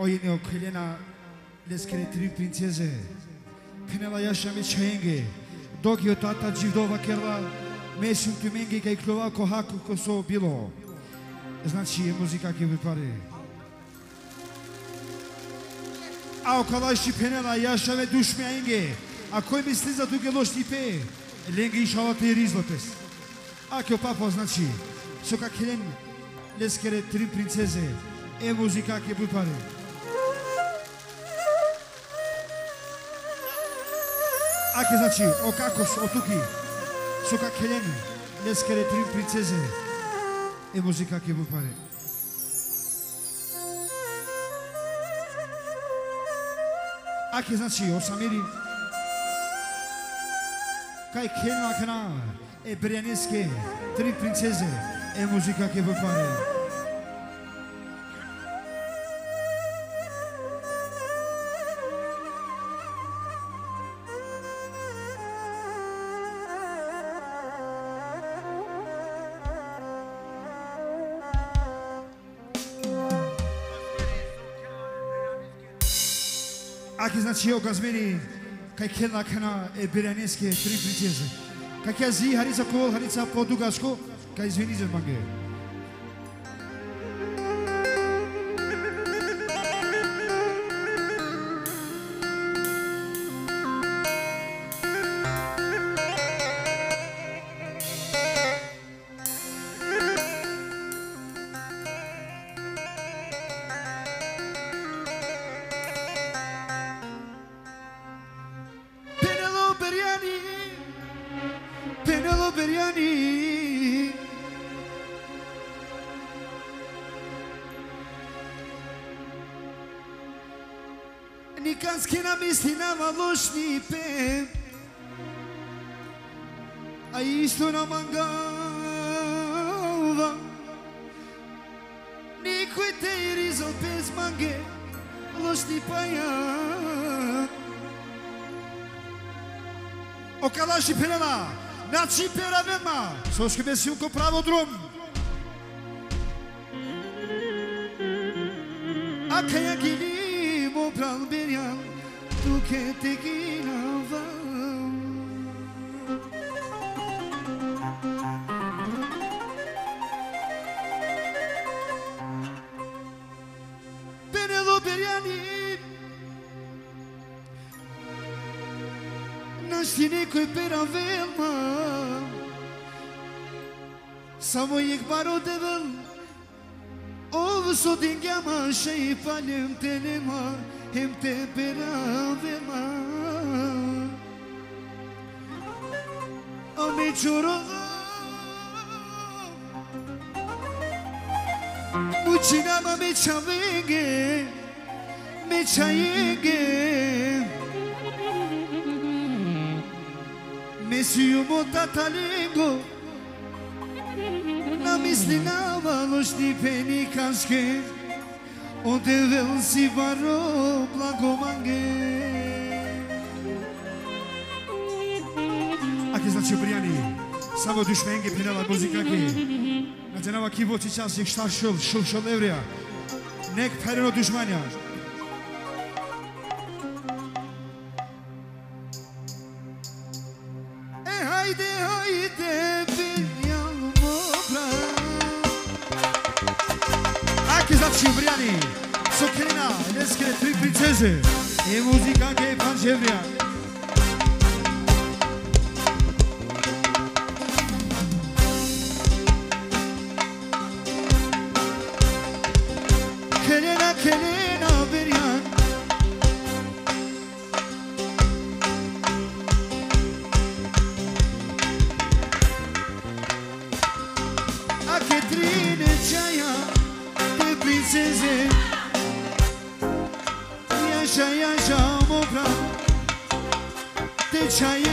oyine o kelena leskretri princeze kenela yaşamış çayenge dogi o tata civdova kerla mesim tümengi kayklova kohaku koso bilo znači je muzika ki vypare a o kalaşi penela yaşa ve düşmeyenge a koy misli za duge loş tipe lengi inşallah rizlotes a ki o papo znači soka kelen leskretri princeze e muzika ki vypare Аке значи, о какош, о туки, со как хелен, лескаре три принцезе, е музика ке попаде. Аке значи, о самири, кај хелен акна, е брианеске, три принцезе, е музика ке попаде. значи ја газмени кај кела кана е беранеске три притезе. Кај ја зи харица кол харица подугашко кај извини за маге. послушни пе, а исто намагава. Никој те е ризал без манге, лошни паја. Окалаши пелема, начи перавема, сошки бесилко право друм. che ti chinava Periodo per gli anni Nasci neko i per averma Samo jih baro devel Ovo su dingjama, še i paljem tenema hep de beraber Ame çorulum Bu çinama me çavenge Me çayenge Me suyumu tatalingo Na misli na valoş di peni ოდეველსი ვარო ბლაგოვანგე აქ ეს ნაჩიბრიანი სამოდიშ ვენგი ფინალა მუსიკა კი ნაძენავა კიბოცი ჩანს იქ შტაშულ შულშოლევრია ნეკ ფერენო დუშმანია prințese E muzica Chefan Șevrian Kelena, Kelena Berian A Catrine Ceaia De prințese Chhaya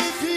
if you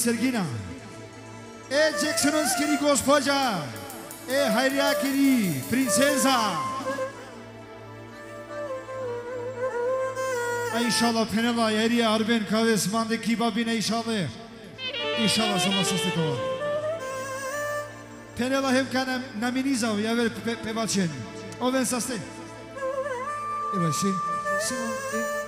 Sergina. E Jackson'ınskiri gospođa. E Hayriakiri princesa. E inşallah penela yeriye arben kaves mandeki babine inşallah. İnşallah sama saslı kova. Penela hem kana naminizao ja ver pevačen. Oven saslı. Evo şey, si. Sigurno. E,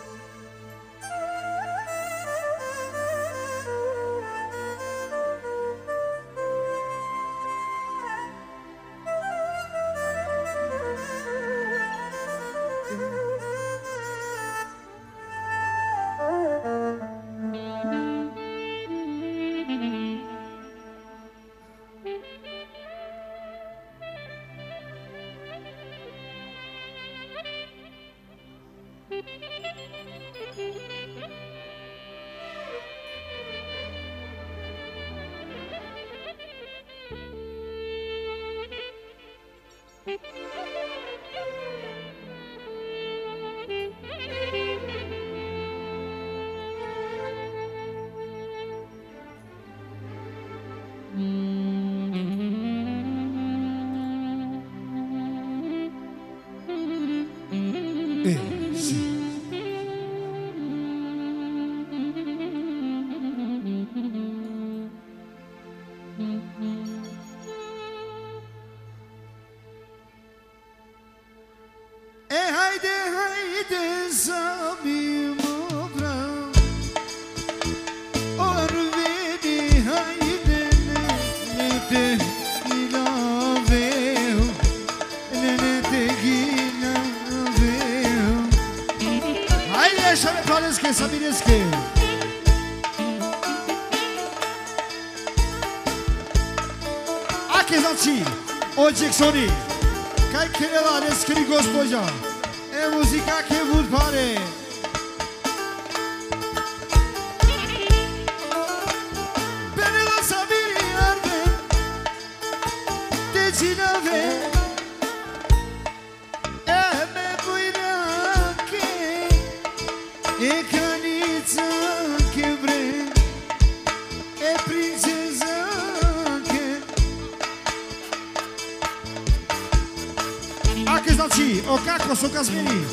στο Κασμίνι,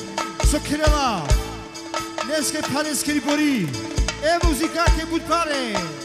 στο Κρεμά, Νέσκε Πάνες και Λιπορή, Εμουζικά και Μπουτπάρες.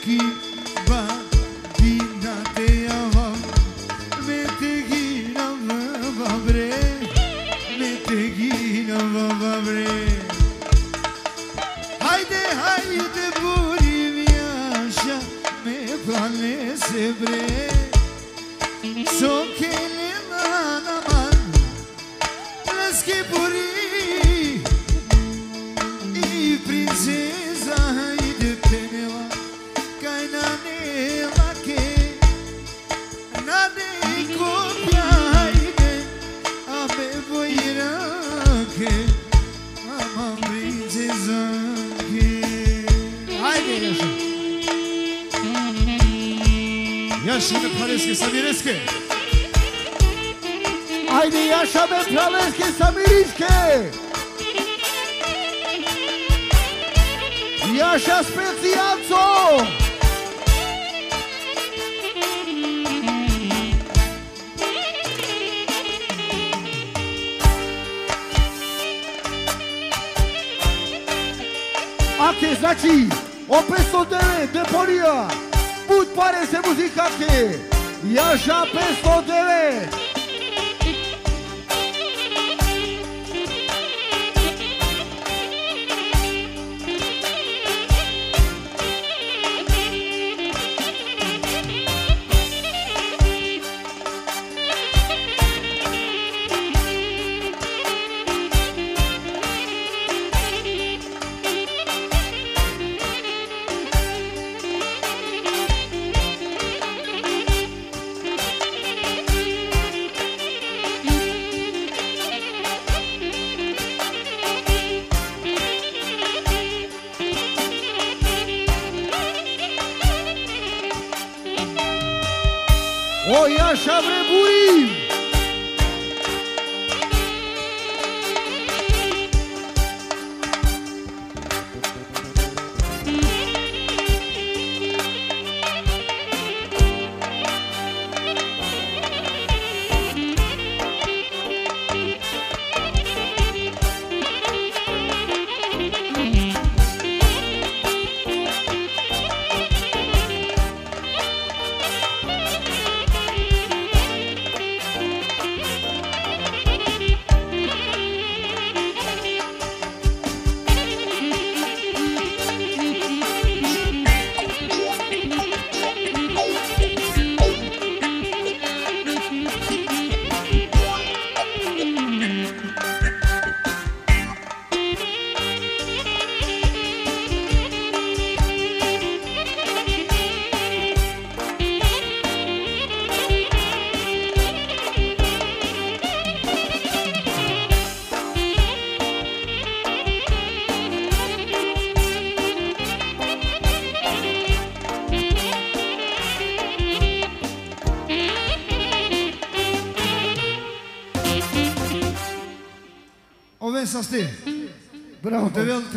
keep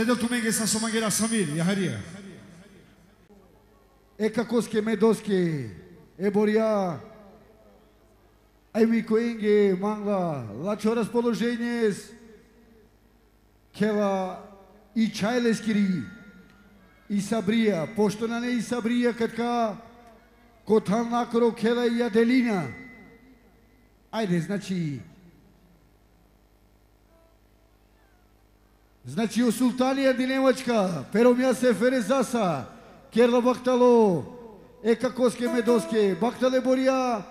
Седел туме ге са сомагера Самир, јахарија. Ека коске медоске, е борија. Ајми коенге, манга, лачо расположење с кева и чајлескири и сабрија. Пошто на не и сабрија, катка котан накро кела и аделина, Ајде, значи, Значи у Султанија Дилемачка, Перомја се Ферезаса, Керла Бактало, Ека Коске Медоске, Бактале Борија,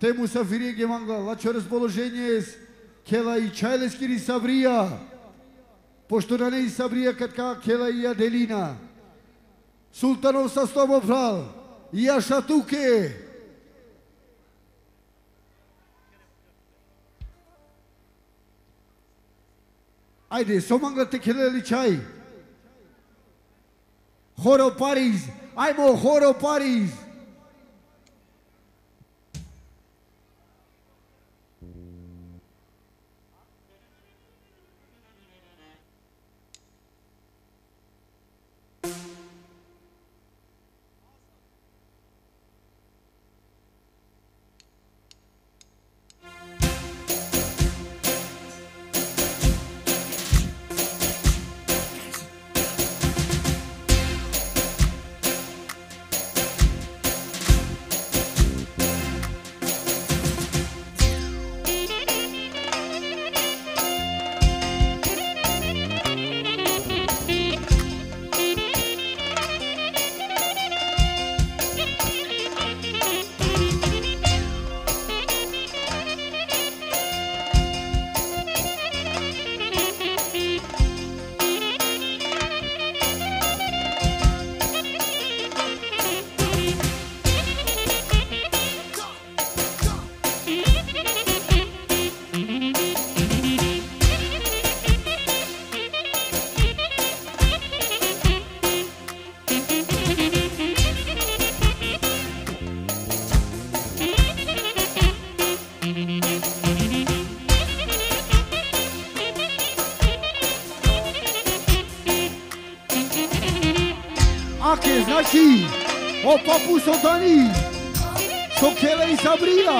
те Мусафири Геманга, Лачо расположение, Кела и Чайлески ри Сабрија, пошто на не Сабрија катка Кела и Аделина. Султанов са стобо прал, ја шатуке, Haide, să o mangă techelele ceai. Horo Paris, ai mă, Horo Paris. O papu Sotani, Sokele i Sabria,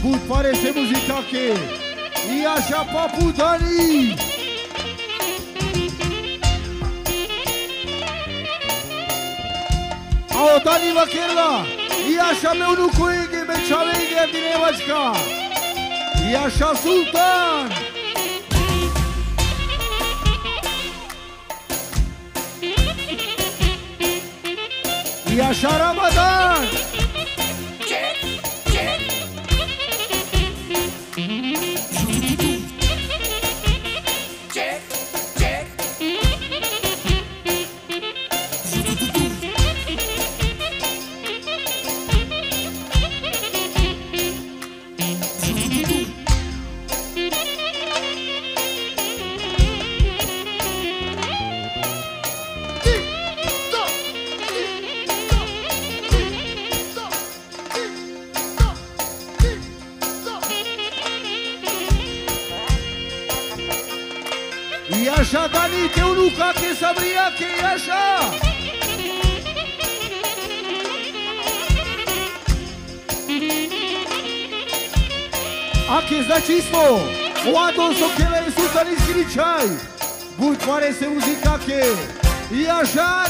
Bud pare se muzica che, i așa papu Dani. Ao Dani Vacherla, i așa meu nu coege, me cealege din Evașca, i Yaşar Abadan. Aqui za čisto, o Adon Sokele i Sultan iz Gričaj. Bud pare se muzika ke, i așa,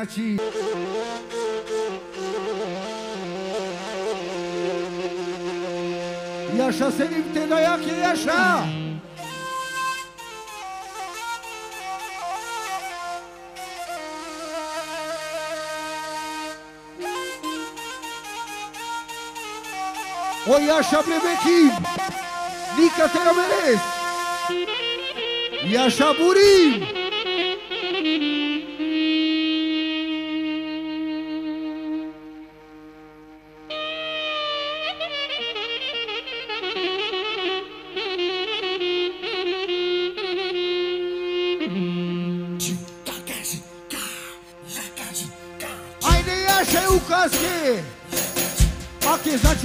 Ajde, znači... Jaša, sedim te da jak je Jaša! O Jaša Blebekim! Nica te ramelesc! Jaša Burim!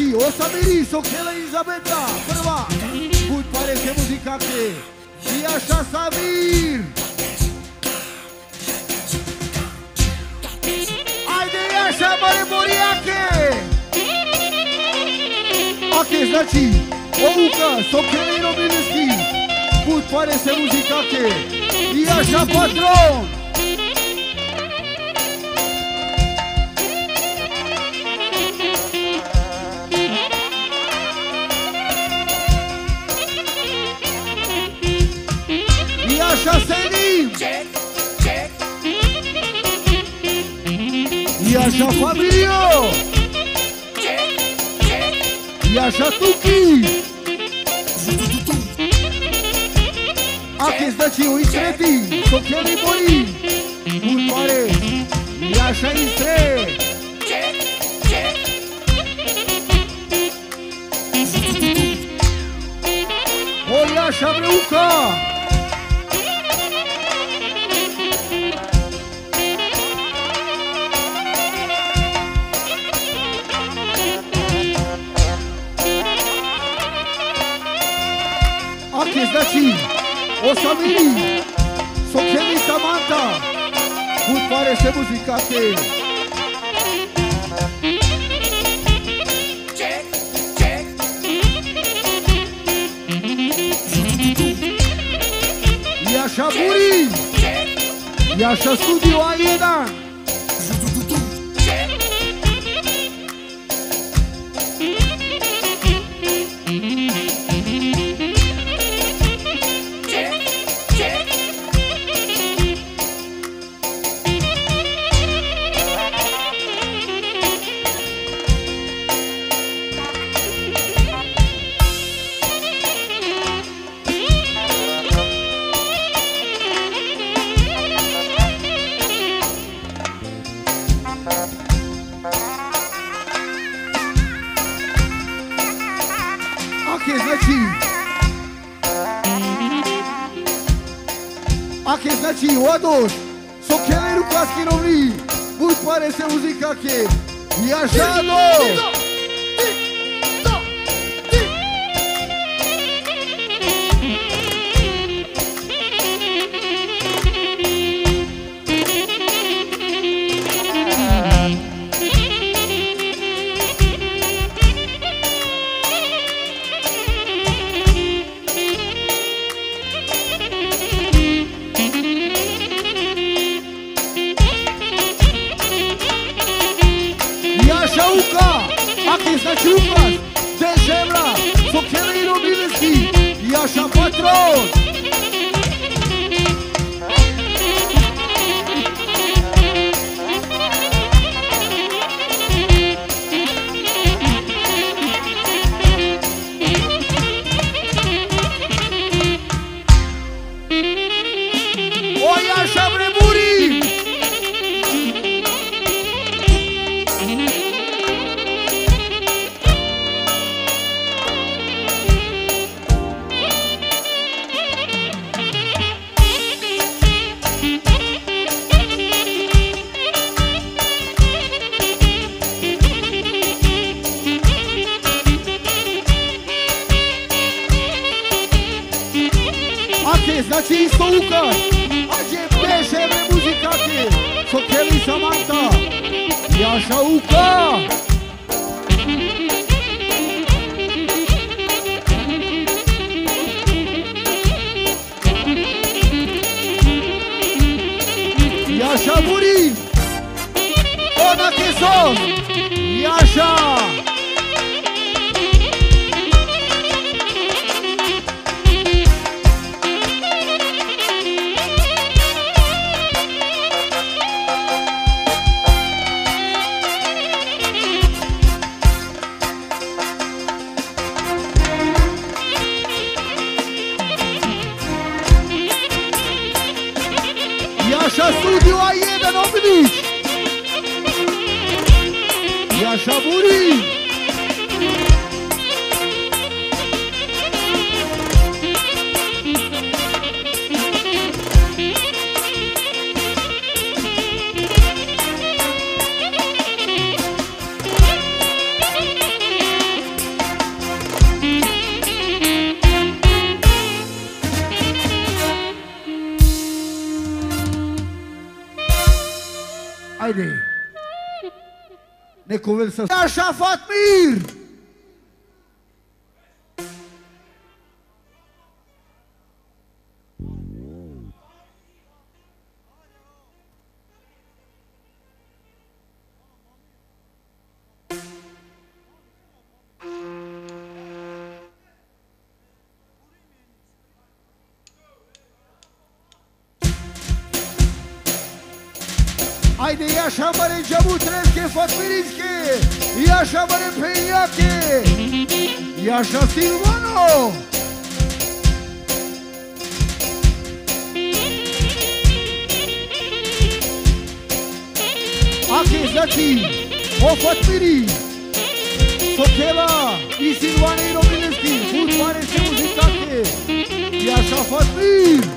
Ake znači osamiri Sokela Elizabeta Prva Put pare se muzikake Iașa Samir Ajde Iașa mare Boriake Ake znači Ouka Sokela Robineski Put pare se muzikake Iașa Patron Iașa Iașa Fabio Iașa Tuki Ake znači u Istreti Sokeli Mori Urmare Iașa Istre O Iașa Breuca Ake znači Osamiri Sokeli Samanta Put pare se muzikate Iașa Buri Iașa Studio A1 znači odoš Sokele rukaski rovni Bud pare se muzikake Iașado Iașa Jaša Burin Ona que sos cuvânt să... Așa fac mir! Haide, ia așa mare geamul, trăiesc, e fătmirinți, Așa Silvano! Ake, znači, o Fatmiri! Sokela i Silvane i Romineski, futbare se muzikake! Ia așa Fatmir!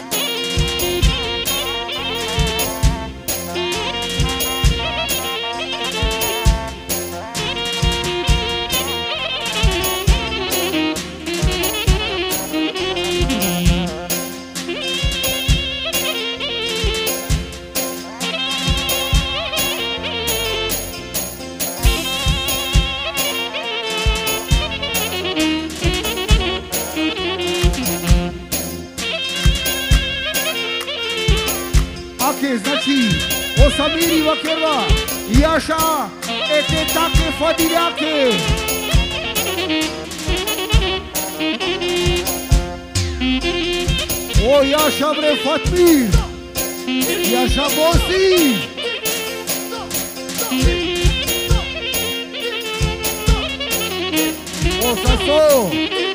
O jaša bre Fatmir, jaša Bosi. O saso.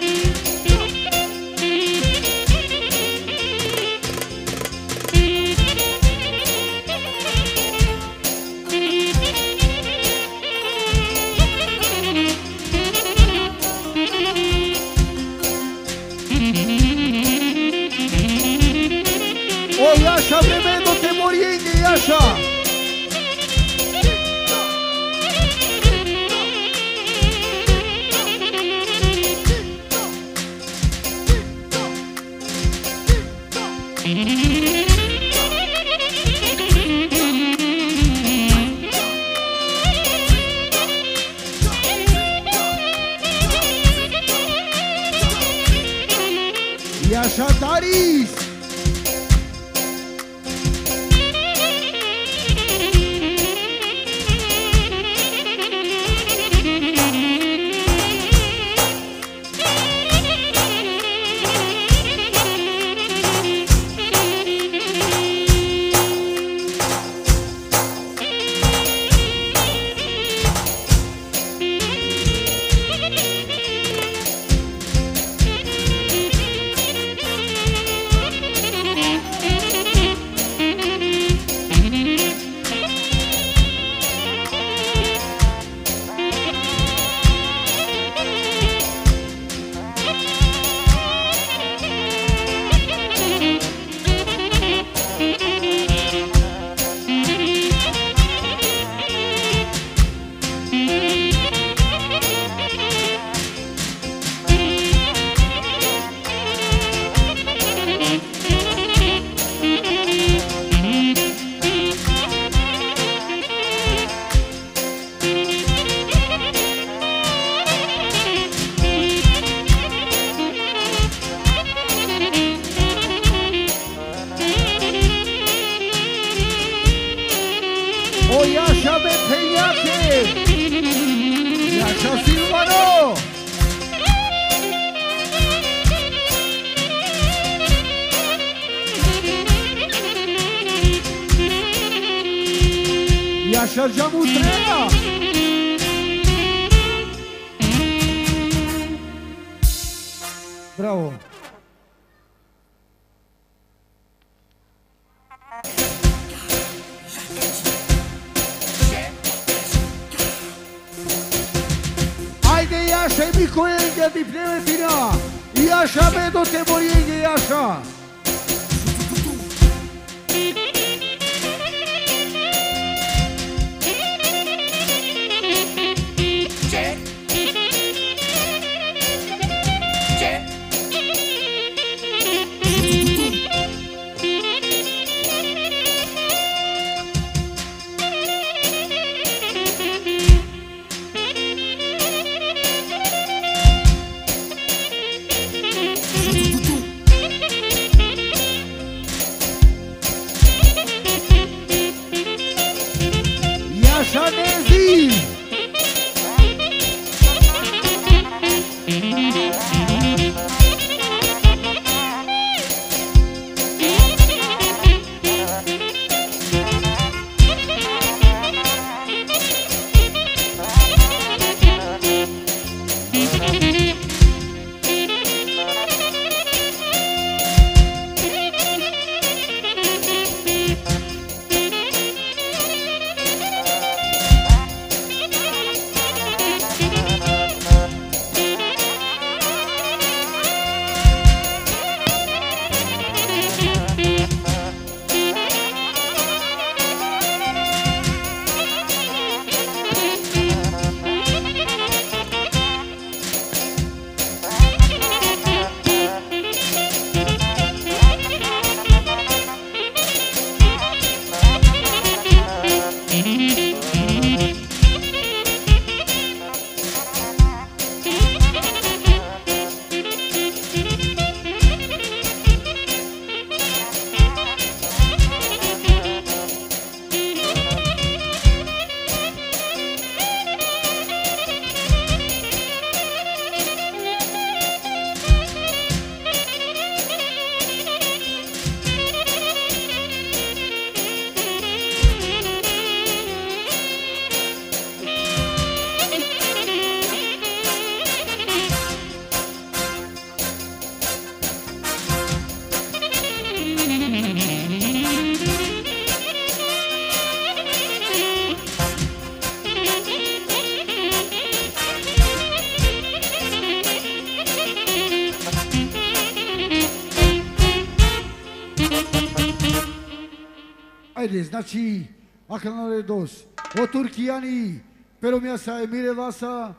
Znači, Aklanare dos. O Turkijani, pero mi sa Emire Lasa,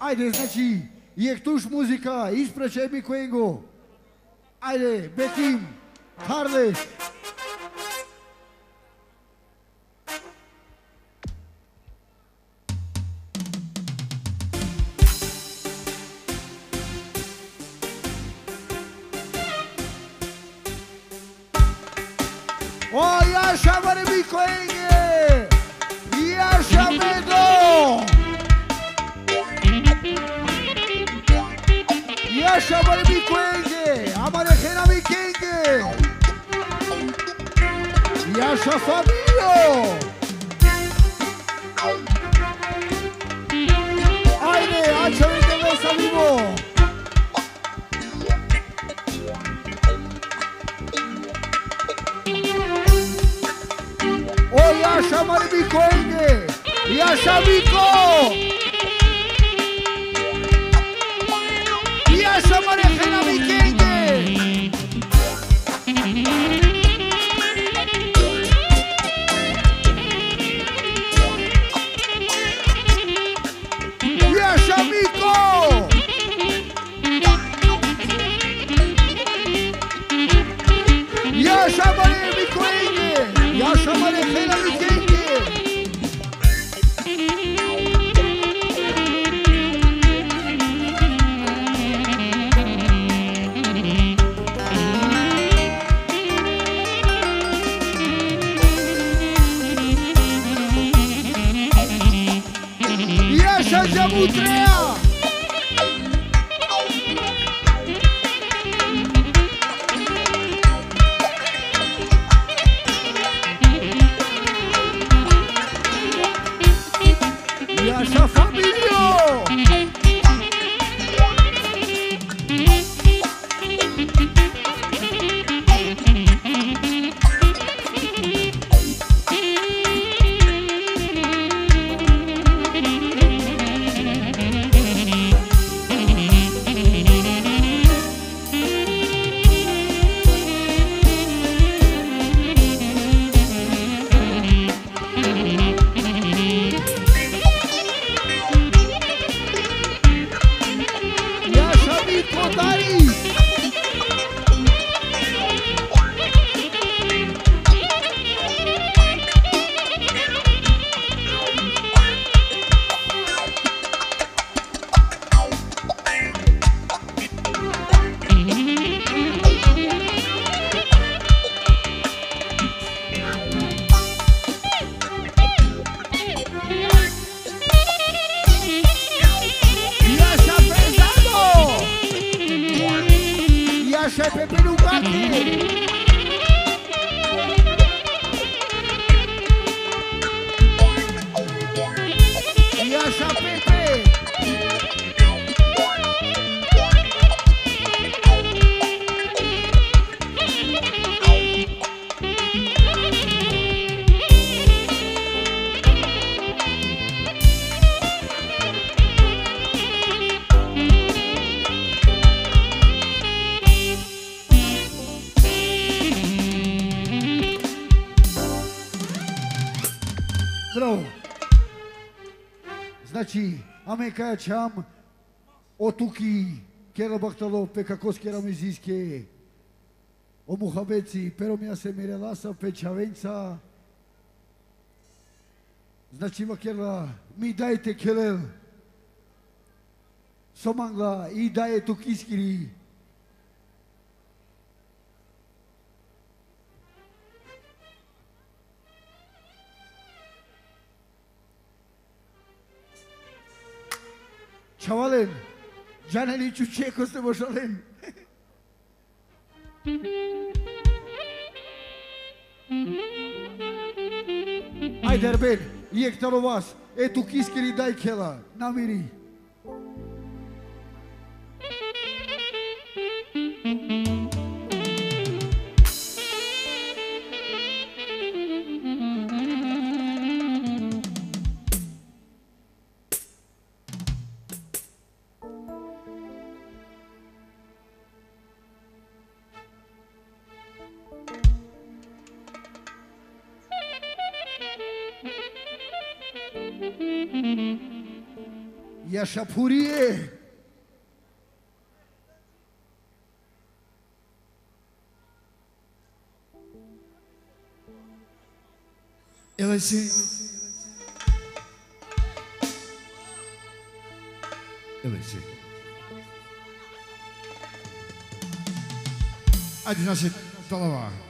Ajde, znači, je tuž muzika, ispraćaj mi kojengo. Ajde, Bekim, Carles, Yaşamını bir koyun. Yaşamını. Yaşamını bir koyun. Amarejena mi kengi. Yaşa. Miko! нека ја чам отуки Кера Бахталов, Пека Коскера Мизиске, Омухавеци, Перомија Семире Ласа, Печавенца. Значи има Кера, ми дајте Келел, Сомангла и дајте Тукискири, Кера. Çavalın. Canan hiç üçüye kustu boşalın. Ajde, Erben, jek të lovas, e tu kiskiri daj kjela, namiri. Yashapurie. Ela disse. Ela disse. Adinasi, tala lá.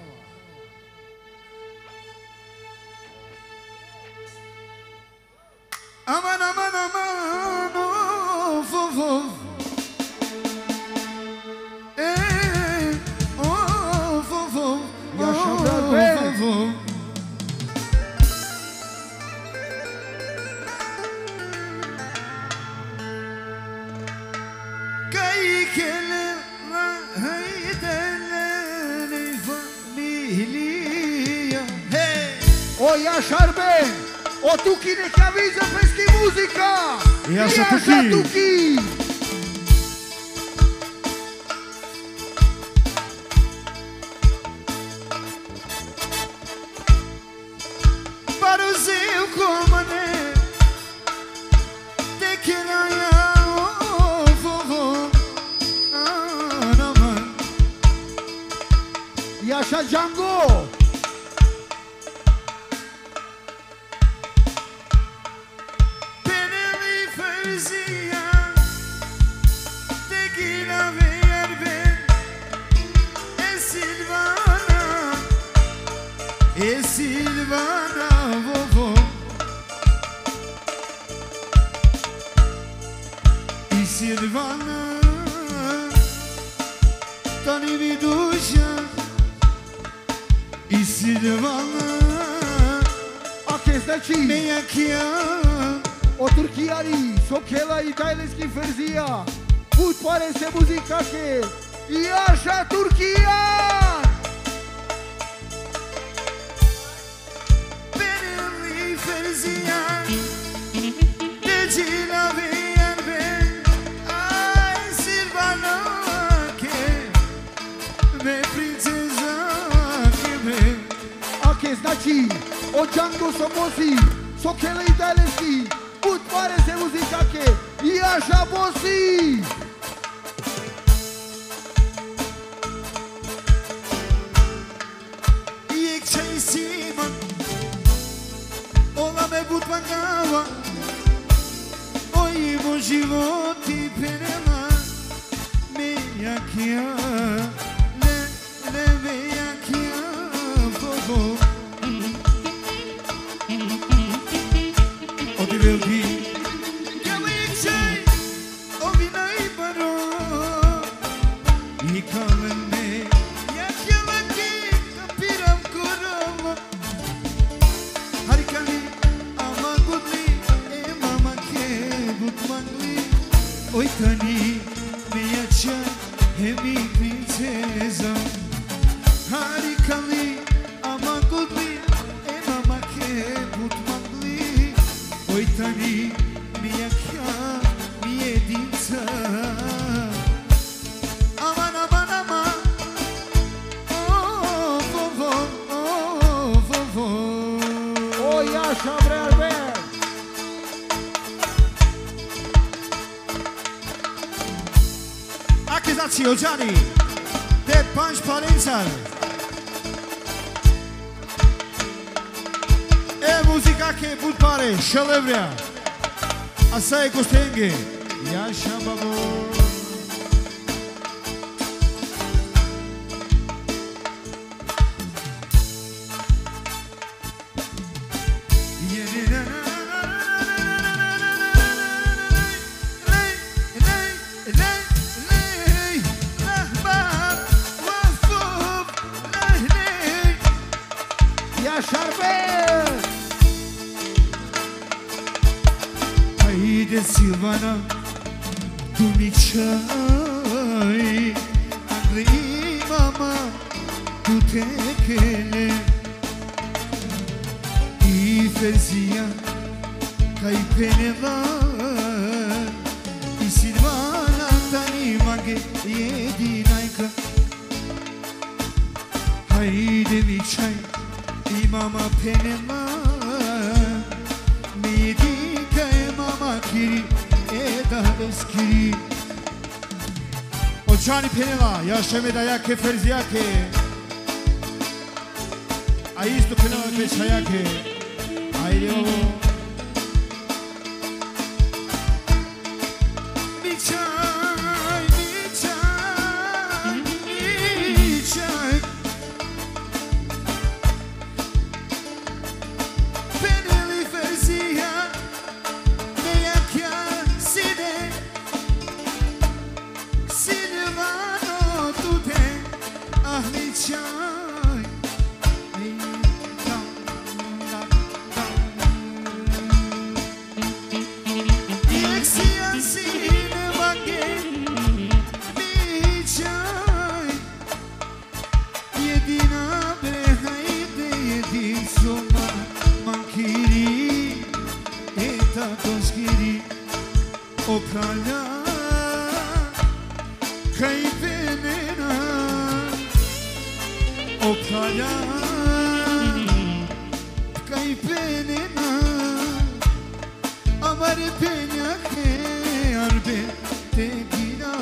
ici devant OK c'est é aqui. Mais aqui é. o Turquia ali só que ela e tá que ferzia. Put parece música que e acha Turquia! aci O django somosi Sokele i dalesi Utvare se uzikake I așa bosi I ek çay sima Ola me but vangava Oi mo životi perema Me jakjava Gabriel. Açaí Costengue. shemeda yake ferizi yake aiztukinawa maisha yake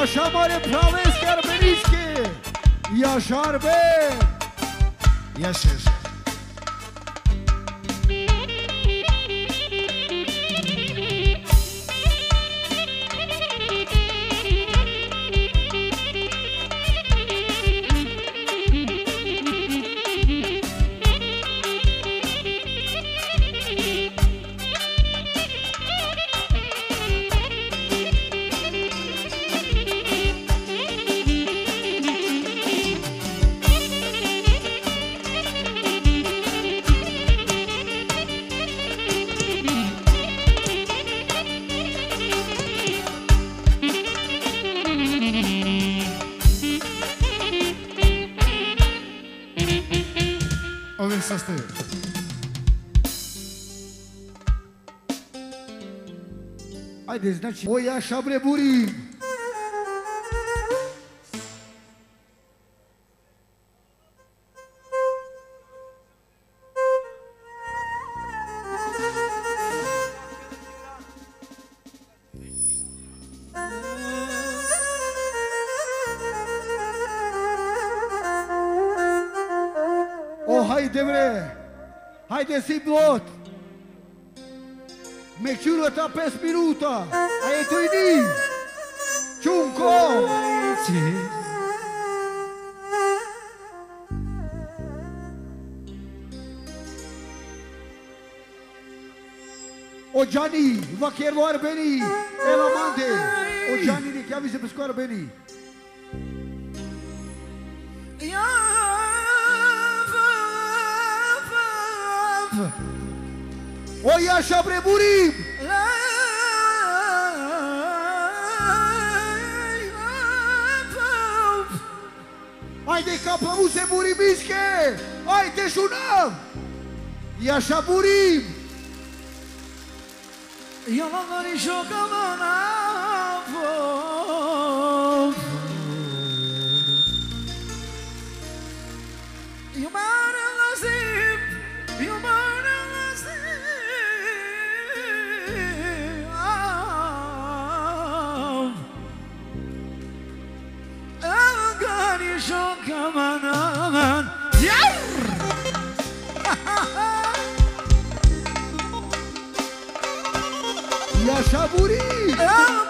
Yaşamari Prales Germeniski Yaşar Bey. Yaşasın. Hajde, znači, o yaşa bre buri! O hajde bre! Hajde si blot! Me qyro ta 5 minuta! A e të i di! Qunko! O Gianni, vaqueiro Arbeni, ela mande. O Gianni ne chiami se pesco Arbeni. Haide ca plămuse buribișche! Hai, te sunăm! E așa burim! Eu mă gărișocă mâna Tamburí. ¡Ah!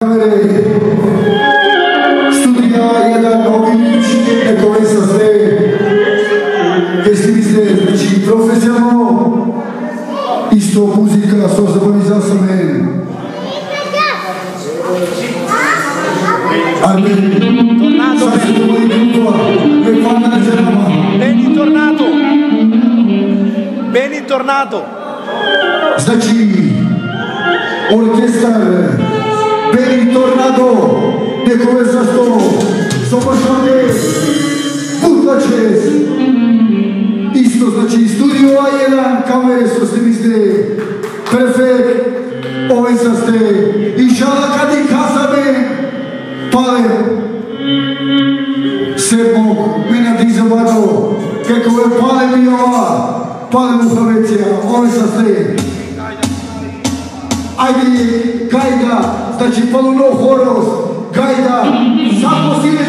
O, bravo, Znači, orkestar Beni Tornado, nekome za sto, Somošane, Butlačes. Isto znači studio A1, kamere su snimiste, perfekt, ove sa ste, inšala kad i kasame, pale, sedmog mina dizovano, kako je pale mi ova, pale mu Hrvecija, ove sa ste. Ajde, gajda, znači paluno horos, gajda, samo sile